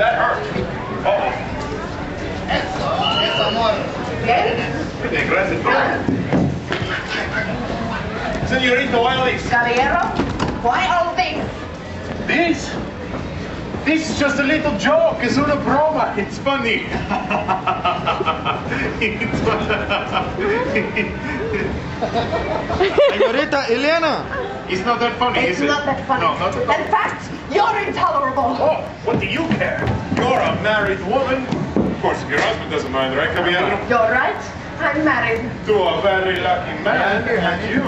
that hurt. Oh. Eso, eso, amor. Bien. Bien, gracias. Señorita Wiley, Caballero, why all things? this? This is just a little joke. It's una broma. It's funny. Señorita Elena. it's not that funny, It's is it? not that funny. No, not that In fact, you're intolerable. Oh, what do you care? You're a married woman. Of course, if your husband doesn't mind, right, Caballero? You're right. I'm married. To a very lucky man, and you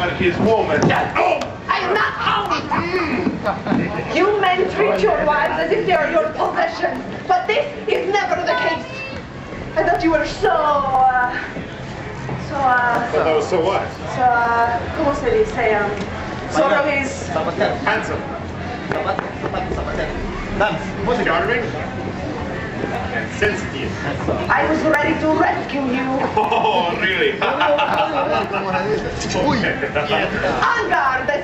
are his woman. Oh! I'm not. Oh. you men treat your wives as if they are your possession, but this is never the case. I thought you were so. Uh, so. Uh, Oh, so what? so. Uh, ¿Cómo se dice? Um, sort of his. Handsome. Sapat, sapat, sapater. Dance. What's charming? And sensitive. I was ready to rescue you. Oh, really? Como le dice. Uy, quieta.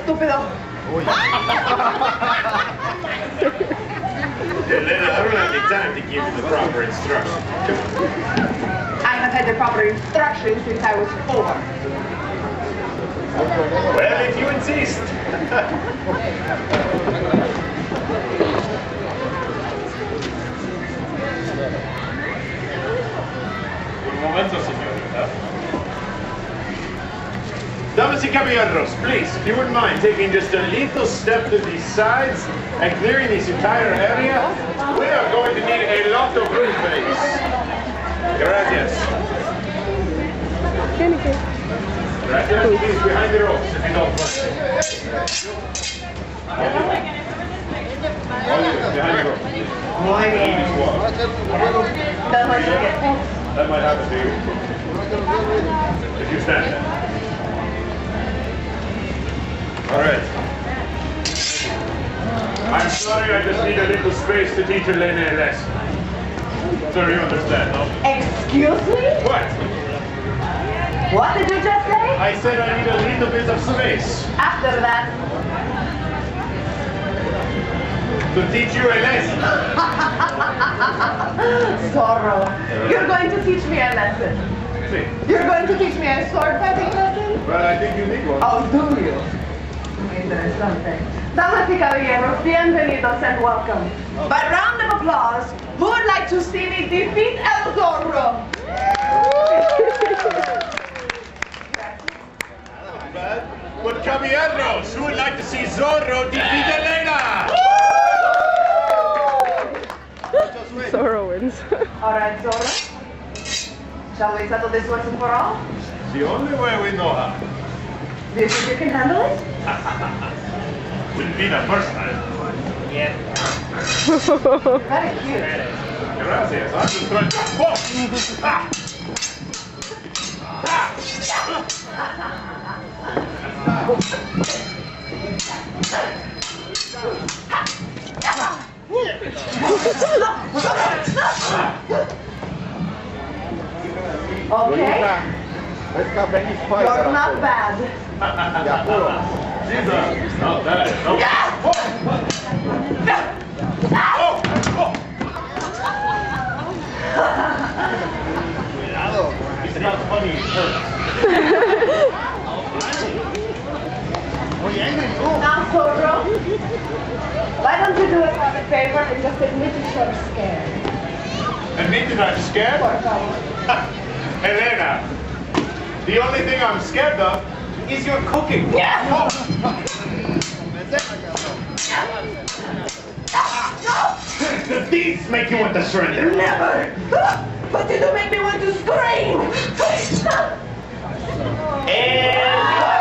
Estúpido. I don't have any time to give you the proper instruction. I have had the proper instructions since I was four. Well, if you insist. Y caballeros, please, if you wouldn't mind taking just a little step to the sides and clearing this entire area, we are going to need a lot of room space. Gracias. Gracias, please, behind the ropes, if you don't mind. That might happen to you. If you stand there. All right. I'm sorry, I just need a little space to teach Elena a lesson. So you understand, no? Excuse me? What? What did you just say? I said I need a little bit of space After that, to teach you a lesson. Zorro, you're going to teach me a lesson. See? You're going to teach me a sword fighting lesson? Well, I think you need one. Oh, do you? Interesante. Damas y caballeros, bienvenidos and welcome. By round of applause, who would like to see me defeat El Zorro? Bad. But caballeros, who would like to see Zorro defeat Elena? Zorro wins. All right, Zorro. Shall we settle this once and for all? The only way we know how. Do you think you can handle it? Wouldn't be the first time. Yeah. Very cute. Gracias. I'm just trying to. Whoa! Ah! Okay, Pesca Benny you're not bad. Jesus, not bad. No. Oh! Oh! It's not funny, it hurts. Oye, Ingrid, tú. Now, Zorro, why don't you do us a favor and just admit that you're scared? Admit that I'm scared? Por favor. Elena, the only thing I'm scared of is your cooking. Yeah. The these make you want to surrender? Never! But you do make me want to scream! And